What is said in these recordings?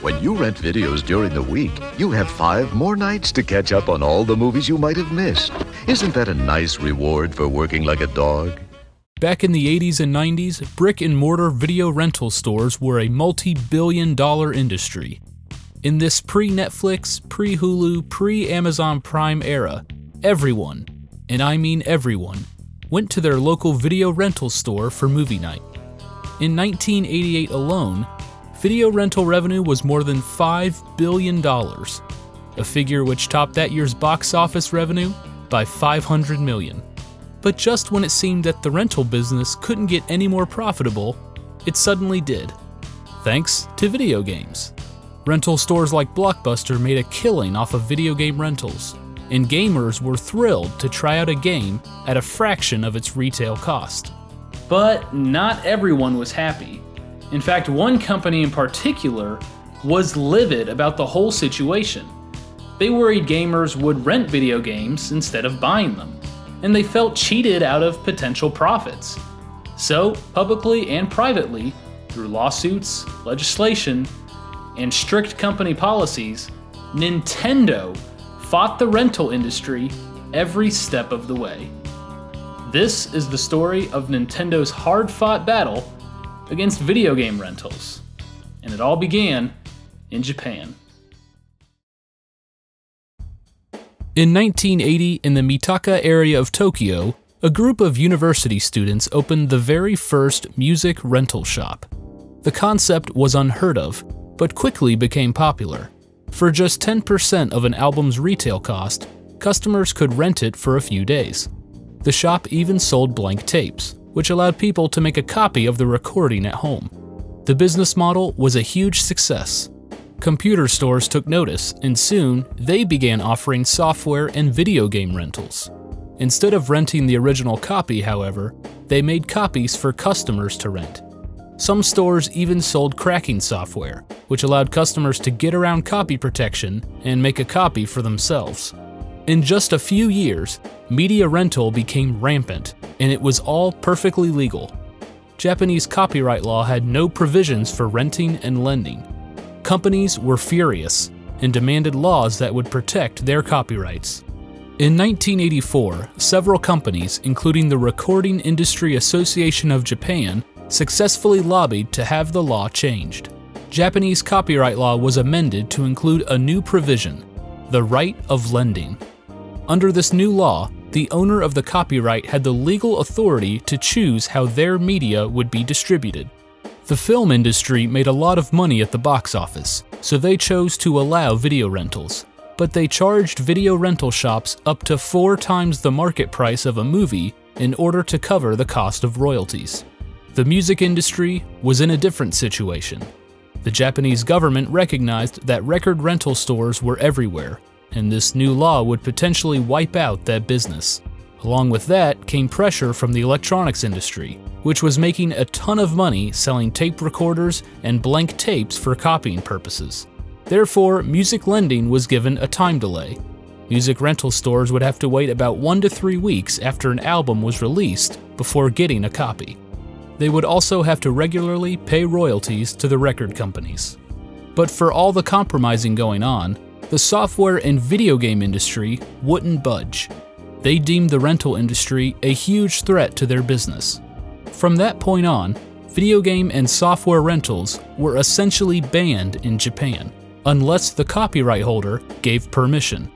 When you rent videos during the week, you have five more nights to catch up on all the movies you might have missed. Isn't that a nice reward for working like a dog? Back in the 80s and 90s, brick and mortar video rental stores were a multi billion dollar industry. In this pre Netflix, pre Hulu, pre Amazon Prime era, everyone, and I mean everyone, went to their local video rental store for movie night. In 1988 alone, video rental revenue was more than $5 billion, a figure which topped that year's box office revenue by 500 million. But just when it seemed that the rental business couldn't get any more profitable, it suddenly did. Thanks to video games. Rental stores like Blockbuster made a killing off of video game rentals, and gamers were thrilled to try out a game at a fraction of its retail cost. But not everyone was happy. In fact, one company in particular was livid about the whole situation. They worried gamers would rent video games instead of buying them, and they felt cheated out of potential profits. So, publicly and privately, through lawsuits, legislation, and strict company policies, Nintendo fought the rental industry every step of the way. This is the story of Nintendo's hard fought battle against video game rentals. And it all began in Japan. In 1980, in the Mitaka area of Tokyo, a group of university students opened the very first music rental shop. The concept was unheard of, but quickly became popular. For just 10% of an album's retail cost, customers could rent it for a few days. The shop even sold blank tapes, which allowed people to make a copy of the recording at home. The business model was a huge success. Computer stores took notice, and soon they began offering software and video game rentals. Instead of renting the original copy, however, they made copies for customers to rent. Some stores even sold cracking software, which allowed customers to get around copy protection and make a copy for themselves. In just a few years, media rental became rampant, and it was all perfectly legal. Japanese copyright law had no provisions for renting and lending. Companies were furious and demanded laws that would protect their copyrights. In 1984, several companies, including the Recording Industry Association of Japan, successfully lobbied to have the law changed. Japanese copyright law was amended to include a new provision the right of lending. Under this new law, the owner of the copyright had the legal authority to choose how their media would be distributed. The film industry made a lot of money at the box office, so they chose to allow video rentals. But they charged video rental shops up to four times the market price of a movie in order to cover the cost of royalties. The music industry was in a different situation. The Japanese government recognized that record rental stores were everywhere, and this new law would potentially wipe out that business. Along with that came pressure from the electronics industry, which was making a ton of money selling tape recorders and blank tapes for copying purposes. Therefore, music lending was given a time delay. Music rental stores would have to wait about one to three weeks after an album was released before getting a copy. They would also have to regularly pay royalties to the record companies. But for all the compromising going on, the software and video game industry wouldn't budge. They deemed the rental industry a huge threat to their business. From that point on, video game and software rentals were essentially banned in Japan, unless the copyright holder gave permission.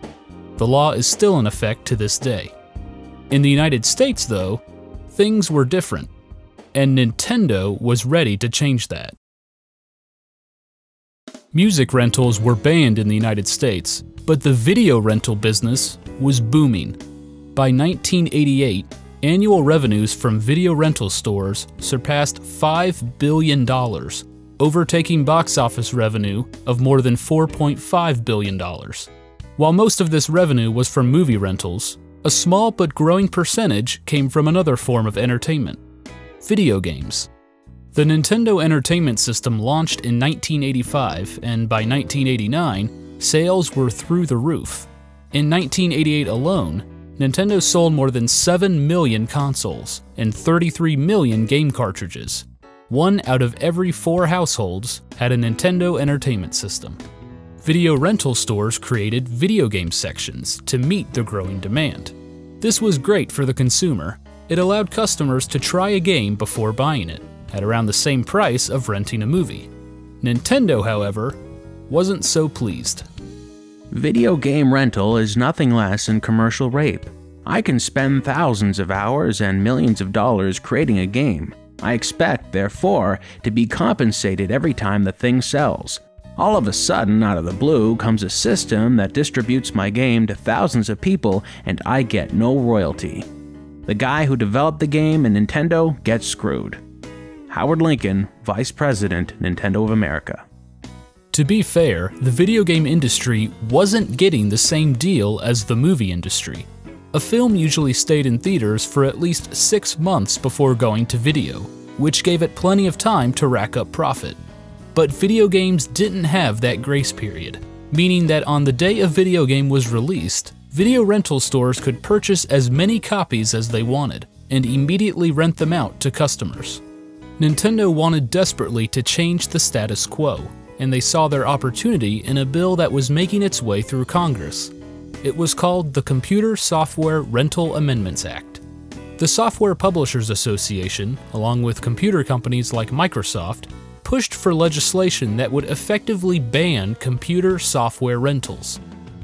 The law is still in effect to this day. In the United States, though, things were different, and Nintendo was ready to change that. Music rentals were banned in the United States, but the video rental business was booming. By 1988, annual revenues from video rental stores surpassed $5 billion, overtaking box office revenue of more than $4.5 billion. While most of this revenue was from movie rentals, a small but growing percentage came from another form of entertainment video games. The Nintendo Entertainment System launched in 1985, and by 1989, sales were through the roof. In 1988 alone, Nintendo sold more than 7 million consoles and 33 million game cartridges. one out of every four households had a Nintendo Entertainment System. Video rental stores created video game sections to meet the growing demand. This was great for the consumer. It allowed customers to try a game before buying it, at around the same price of renting a movie. Nintendo, however, wasn't so pleased. Video game rental is nothing less than commercial rape. I can spend thousands of hours and millions of dollars creating a game. I expect, therefore, to be compensated every time the thing sells. All of a sudden, out of the blue, comes a system that distributes my game to thousands of people and I get no royalty. The guy who developed the game and Nintendo gets screwed. Howard Lincoln, Vice President, Nintendo of America. To be fair, the video game industry wasn't getting the same deal as the movie industry. A film usually stayed in theaters for at least six months before going to video, which gave it plenty of time to rack up profit. But video games didn't have that grace period, meaning that on the day a video game was released, video rental stores could purchase as many copies as they wanted and immediately rent them out to customers. Nintendo wanted desperately to change the status quo, and they saw their opportunity in a bill that was making its way through Congress it was called the Computer Software Rental Amendments Act. The Software Publishers Association, along with computer companies like Microsoft, pushed for legislation that would effectively ban computer software rentals.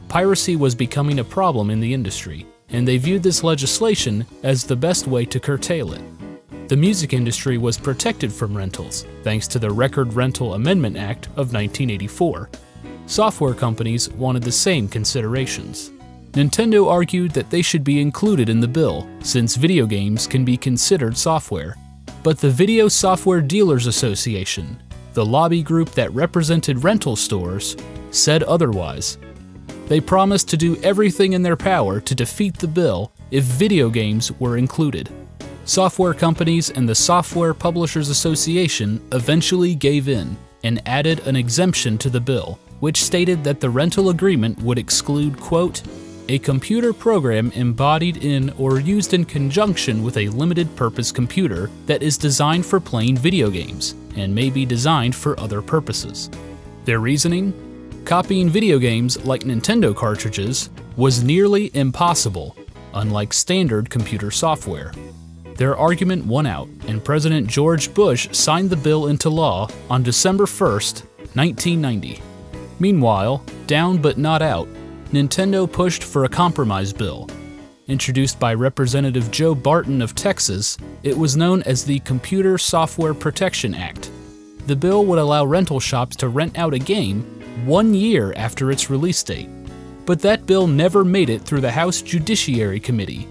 Piracy was becoming a problem in the industry, and they viewed this legislation as the best way to curtail it. The music industry was protected from rentals, thanks to the Record Rental Amendment Act of 1984, Software companies wanted the same considerations. Nintendo argued that they should be included in the bill, since video games can be considered software. But the Video Software Dealers Association, the lobby group that represented rental stores, said otherwise. They promised to do everything in their power to defeat the bill if video games were included. Software companies and the Software Publishers Association eventually gave in and added an exemption to the bill which stated that the rental agreement would exclude, quote, a computer program embodied in or used in conjunction with a limited purpose computer that is designed for playing video games and may be designed for other purposes. Their reasoning? Copying video games like Nintendo cartridges was nearly impossible, unlike standard computer software. Their argument won out, and President George Bush signed the bill into law on December 1, 1990. Meanwhile, down but not out, Nintendo pushed for a compromise bill. Introduced by Representative Joe Barton of Texas, it was known as the Computer Software Protection Act. The bill would allow rental shops to rent out a game one year after its release date. But that bill never made it through the House Judiciary Committee.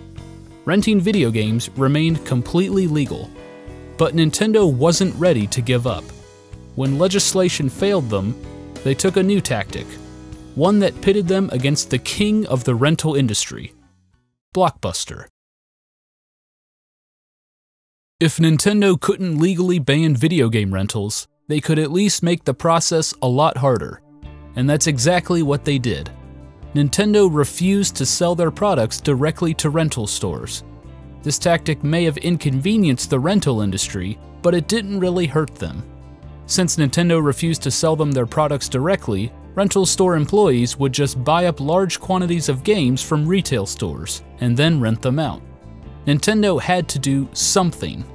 Renting video games remained completely legal. But Nintendo wasn't ready to give up. When legislation failed them, they took a new tactic, one that pitted them against the king of the rental industry Blockbuster. If Nintendo couldn't legally ban video game rentals, they could at least make the process a lot harder. And that's exactly what they did. Nintendo refused to sell their products directly to rental stores. This tactic may have inconvenienced the rental industry, but it didn't really hurt them. Since Nintendo refused to sell them their products directly, rental store employees would just buy up large quantities of games from retail stores and then rent them out. Nintendo had to do something.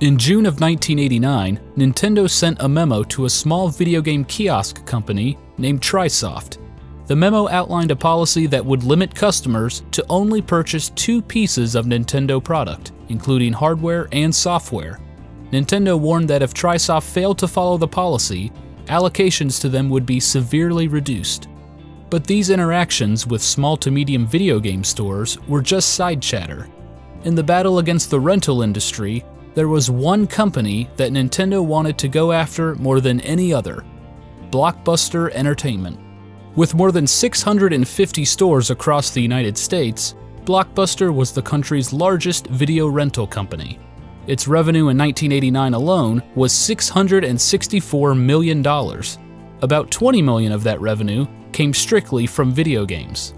In June of 1989, Nintendo sent a memo to a small video game kiosk company named Trisoft. The memo outlined a policy that would limit customers to only purchase two pieces of Nintendo product, including hardware and software, Nintendo warned that if Trisoft failed to follow the policy, allocations to them would be severely reduced. But these interactions with small to medium video game stores were just side chatter. In the battle against the rental industry, there was one company that Nintendo wanted to go after more than any other Blockbuster Entertainment. With more than 650 stores across the United States, Blockbuster was the country's largest video rental company. Its revenue in 1989 alone was $664 million. About 20 million of that revenue came strictly from video games.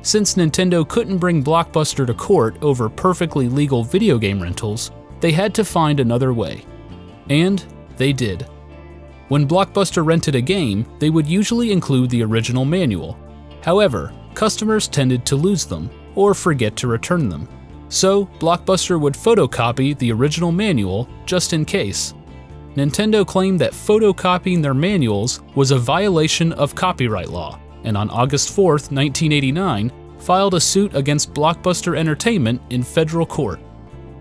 Since Nintendo couldn't bring Blockbuster to court over perfectly legal video game rentals, they had to find another way. And they did. When Blockbuster rented a game, they would usually include the original manual. However, customers tended to lose them or forget to return them. So, Blockbuster would photocopy the original manual just in case. Nintendo claimed that photocopying their manuals was a violation of copyright law, and on August 4, 1989, filed a suit against Blockbuster Entertainment in federal court.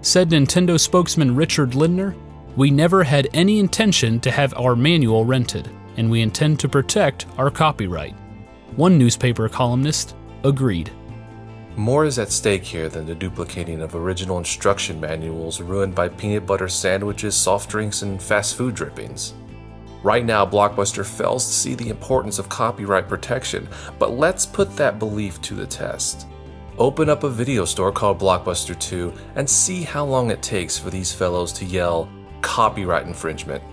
Said Nintendo spokesman Richard Lindner, We never had any intention to have our manual rented, and we intend to protect our copyright. One newspaper columnist agreed. More is at stake here than the duplicating of original instruction manuals ruined by peanut butter sandwiches, soft drinks, and fast food drippings. Right now, Blockbuster fails to see the importance of copyright protection, but let's put that belief to the test. Open up a video store called Blockbuster 2 and see how long it takes for these fellows to yell, copyright infringement.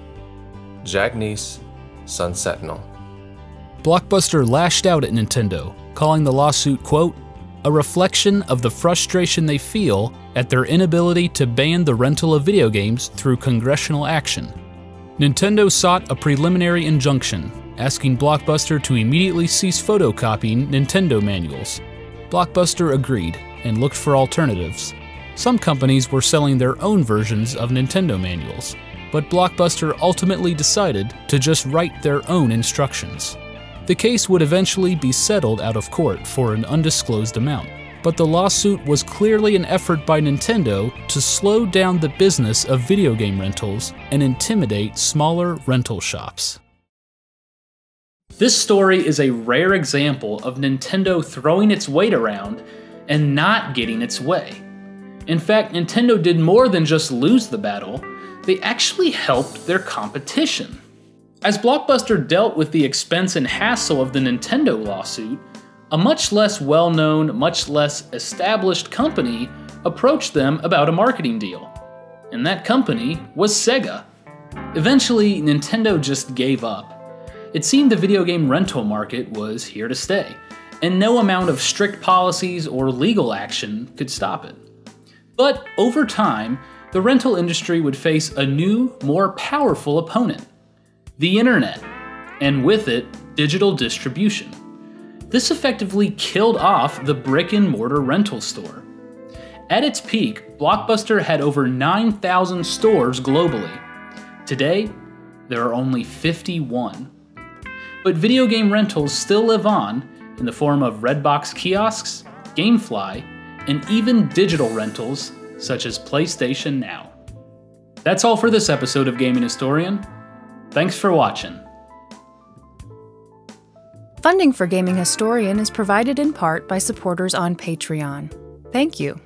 Jack Neese, Sun Sentinel. Blockbuster lashed out at Nintendo, calling the lawsuit, quote, a reflection of the frustration they feel at their inability to ban the rental of video games through congressional action. Nintendo sought a preliminary injunction, asking Blockbuster to immediately cease photocopying Nintendo manuals. Blockbuster agreed and looked for alternatives. Some companies were selling their own versions of Nintendo manuals, but Blockbuster ultimately decided to just write their own instructions. The case would eventually be settled out of court for an undisclosed amount, but the lawsuit was clearly an effort by Nintendo to slow down the business of video game rentals and intimidate smaller rental shops. This story is a rare example of Nintendo throwing its weight around and not getting its way. In fact, Nintendo did more than just lose the battle, they actually helped their competition. As Blockbuster dealt with the expense and hassle of the Nintendo lawsuit, a much less well known, much less established company approached them about a marketing deal. And that company was Sega. Eventually, Nintendo just gave up. It seemed the video game rental market was here to stay, and no amount of strict policies or legal action could stop it. But over time, the rental industry would face a new, more powerful opponent the internet, and with it, digital distribution. This effectively killed off the brick and mortar rental store. At its peak, Blockbuster had over 9,000 stores globally. Today, there are only 51. But video game rentals still live on in the form of Redbox kiosks, Gamefly, and even digital rentals such as PlayStation Now. That's all for this episode of Gaming Historian. Thanks for watching. Funding for Gaming Historian is provided in part by supporters on Patreon. Thank you.